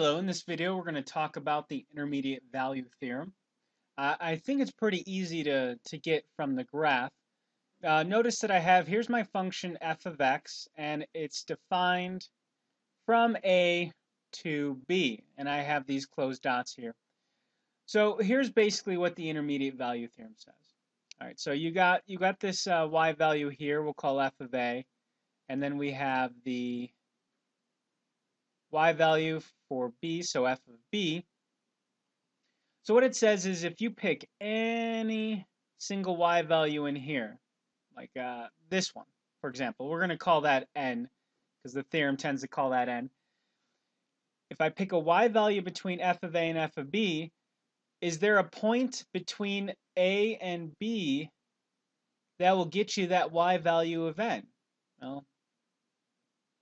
Hello, in this video we're going to talk about the intermediate value theorem. Uh, I think it's pretty easy to, to get from the graph. Uh, notice that I have, here's my function f of x, and it's defined from a to b, and I have these closed dots here. So here's basically what the intermediate value theorem says. All right, so you got, you got this uh, y value here, we'll call f of a, and then we have the y value for b, so f of b. So what it says is if you pick any single y value in here, like uh, this one, for example, we're going to call that n, because the theorem tends to call that n. If I pick a y value between f of a and f of b, is there a point between a and b that will get you that y value of n? Well,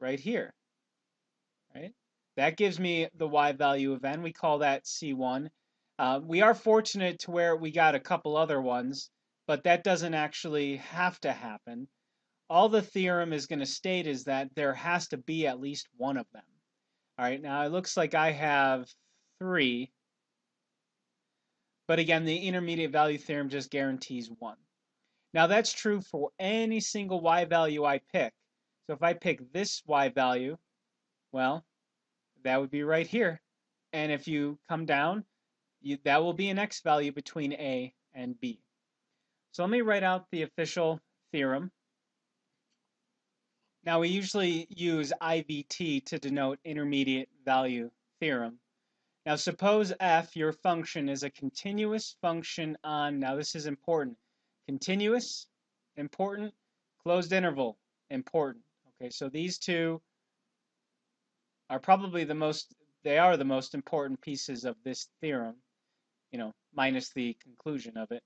right here? That gives me the y value of n. We call that C1. Uh, we are fortunate to where we got a couple other ones, but that doesn't actually have to happen. All the theorem is going to state is that there has to be at least one of them. All right, now it looks like I have three. But again, the intermediate value theorem just guarantees one. Now that's true for any single y value I pick. So if I pick this y value, well, that would be right here. And if you come down, you, that will be an x value between a and b. So let me write out the official theorem. Now we usually use IVT to denote intermediate value theorem. Now suppose f, your function, is a continuous function on, now this is important, continuous, important, closed interval, important. Okay, so these two are probably the most, they are the most important pieces of this theorem, you know, minus the conclusion of it.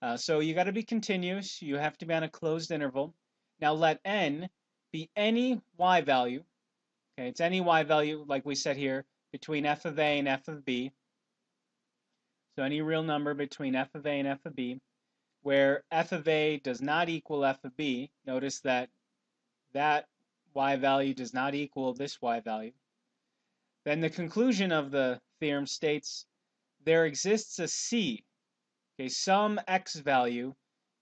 Uh, so you got to be continuous. You have to be on a closed interval. Now let n be any y value. Okay, it's any y value, like we said here, between f of a and f of b. So any real number between f of a and f of b, where f of a does not equal f of b. Notice that that y value does not equal this y value, then the conclusion of the theorem states there exists a c, okay, some x value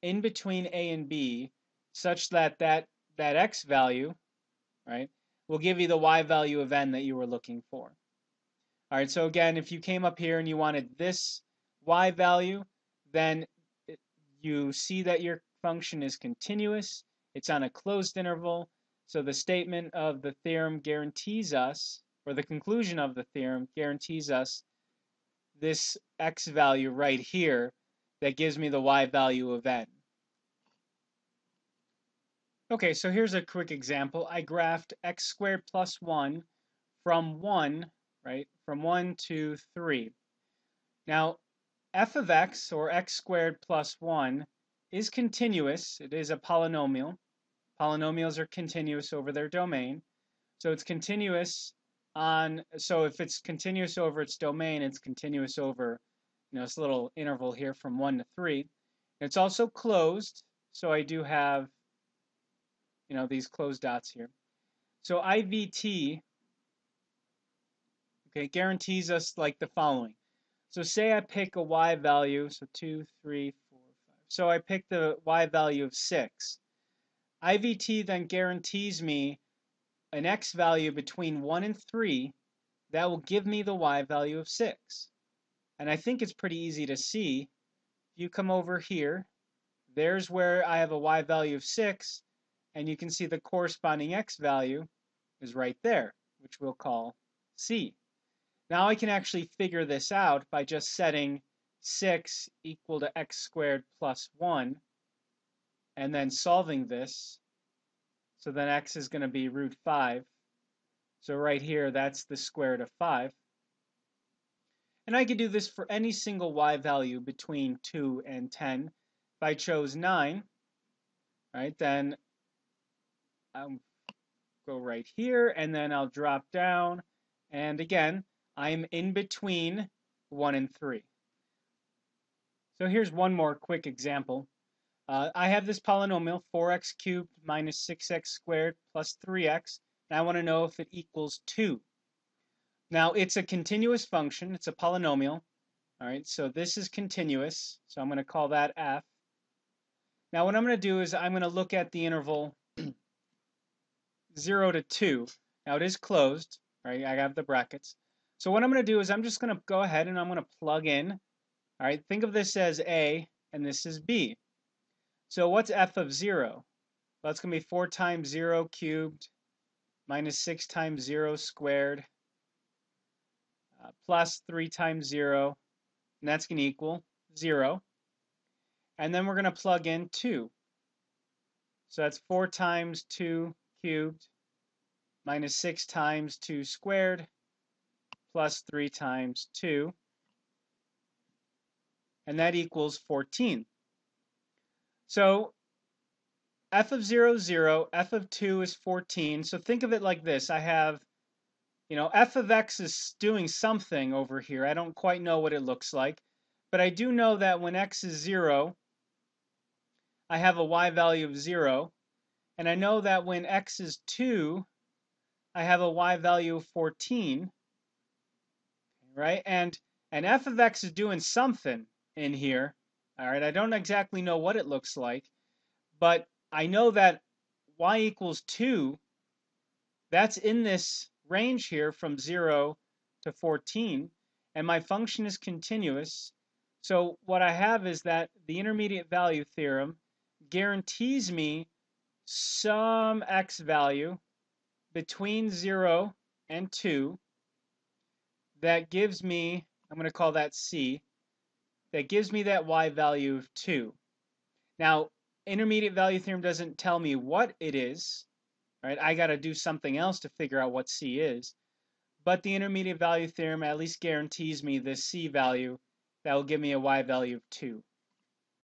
in between a and b such that that, that x value, right, will give you the y value of n that you were looking for. All right, so again, if you came up here and you wanted this y value, then you see that your function is continuous, it's on a closed interval, so the statement of the theorem guarantees us, or the conclusion of the theorem guarantees us this x value right here that gives me the y value of n. Okay, so here's a quick example. I graphed x squared plus 1 from 1, right, from 1 to 3. Now, f of x, or x squared plus 1, is continuous. It is a polynomial. Polynomials are continuous over their domain. So it's continuous on, so if it's continuous over its domain, it's continuous over, you know, this little interval here from 1 to 3. It's also closed, so I do have, you know, these closed dots here. So IVT, okay, guarantees us like the following. So say I pick a y value, so 2, 3, 4, 5. So I pick the y value of 6. IVT then guarantees me an x value between 1 and 3 that will give me the y value of 6. And I think it's pretty easy to see. If you come over here, there's where I have a y value of 6, and you can see the corresponding x value is right there, which we'll call c. Now I can actually figure this out by just setting 6 equal to x squared plus 1 and then solving this. So then x is going to be root 5. So right here, that's the square root of 5. And I could do this for any single y value between 2 and 10. If I chose 9, right, then I'll go right here, and then I'll drop down. And again, I'm in between 1 and 3. So here's one more quick example. Uh, I have this polynomial, 4x cubed minus 6x squared plus 3x, and I want to know if it equals 2. Now it's a continuous function, it's a polynomial. All right, so this is continuous, so I'm going to call that f. Now what I'm going to do is I'm going to look at the interval 0 to 2. Now it is closed, right? I have the brackets. So what I'm going to do is I'm just going to go ahead and I'm going to plug in. All right, think of this as A and this is B. So what's f of 0? Well, that's going to be 4 times 0 cubed minus 6 times 0 squared uh, plus 3 times 0, and that's going to equal 0. And then we're going to plug in 2. So that's 4 times 2 cubed minus 6 times 2 squared plus 3 times 2. And that equals 14. So f of 0 is 0, f of 2 is 14. So think of it like this. I have, you know, f of x is doing something over here. I don't quite know what it looks like. But I do know that when x is 0, I have a y value of 0. And I know that when x is 2, I have a y value of 14. Right? And, and f of x is doing something in here. All right, I don't exactly know what it looks like, but I know that y equals 2, that's in this range here from 0 to 14, and my function is continuous. So what I have is that the intermediate value theorem guarantees me some x value between 0 and 2 that gives me, I'm going to call that c, that gives me that y value of 2. Now, intermediate value theorem doesn't tell me what it is, right? I got to do something else to figure out what c is. But the intermediate value theorem at least guarantees me this c value that will give me a y value of 2.